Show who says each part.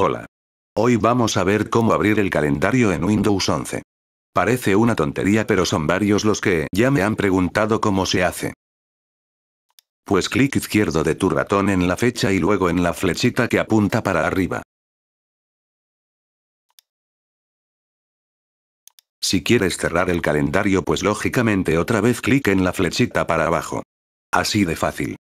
Speaker 1: Hola. Hoy vamos a ver cómo abrir el calendario en Windows 11. Parece una tontería pero son varios los que ya me han preguntado cómo se hace. Pues clic izquierdo de tu ratón en la fecha y luego en la flechita que apunta para arriba. Si quieres cerrar el calendario pues lógicamente otra vez clic en la flechita para abajo. Así de fácil.